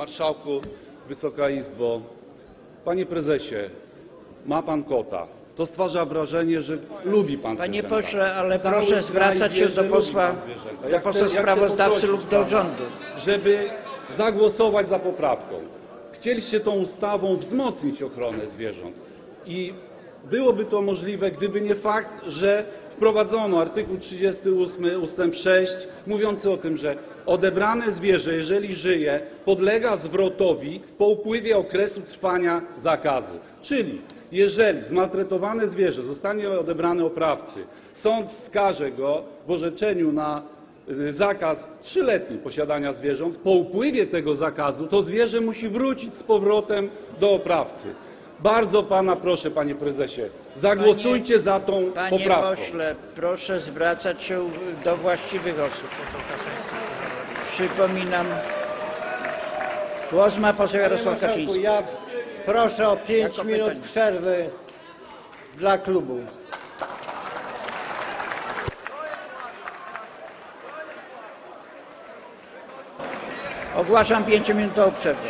Marszałku, Wysoka Izbo, Panie Prezesie, ma Pan kota. To stwarza wrażenie, że lubi Pan Panie zwierzęta. pośle, ale Cały proszę kraj zwracać wie, się że do lubi posła, pan zwierzęta. do posła chcę sprawozdawcy poprosić lub do pana, rządu. Żeby zagłosować za poprawką. Chcieliście tą ustawą wzmocnić ochronę zwierząt i byłoby to możliwe, gdyby nie fakt, że wprowadzono artykuł 38 ustęp 6 mówiący o tym, że odebrane zwierzę, jeżeli żyje, podlega zwrotowi po upływie okresu trwania zakazu. Czyli jeżeli zmaltretowane zwierzę zostanie odebrane oprawcy, sąd skaże go w orzeczeniu na y, zakaz trzyletni posiadania zwierząt, po upływie tego zakazu to zwierzę musi wrócić z powrotem do oprawcy. Bardzo pana proszę, panie prezesie, zagłosujcie za tą Panie poprawką. pośle, proszę zwracać się do właściwych osób. Przypominam, głos ma poseł Panie Jarosław Kaczyński. ja proszę o 5 Jako minut pytanie. przerwy dla klubu. Ogłaszam pięciominutową przerwę.